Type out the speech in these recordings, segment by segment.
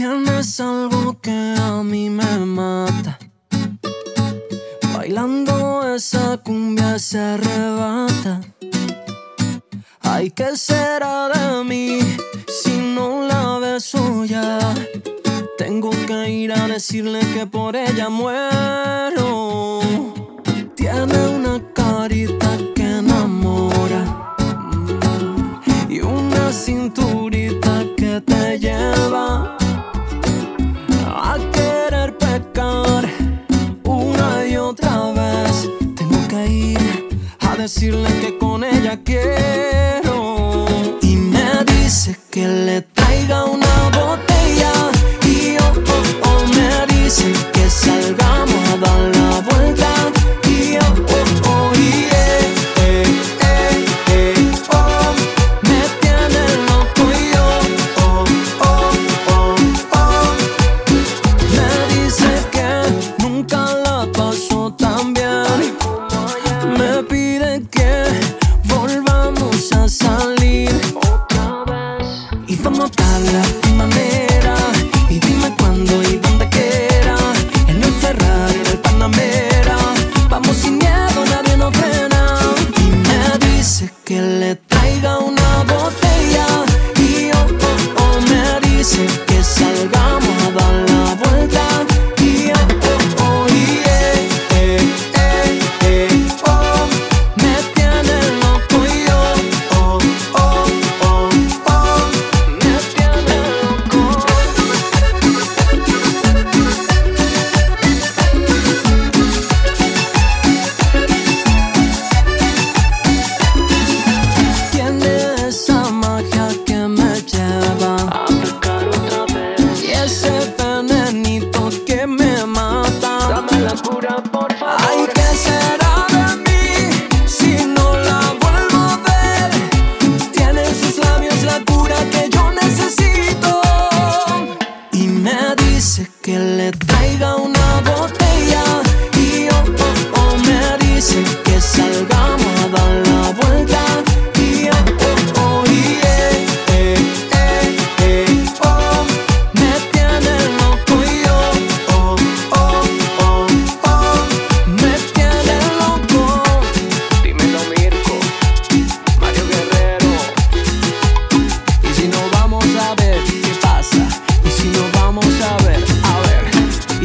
Tienes algo que a mí me mata. Bailando esa cumbia se arrebata. Ay, ¿qué será de mí si no la beso ya? Tengo que ir a decirle que por ella muero. Tiene una carita que enamora mm, y una cintura. decirle que con ella quiero. Y me dice que le traiga una botella Y vamos a hablar.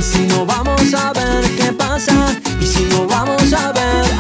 Si no vamos a ver qué pasa, y si no vamos a ver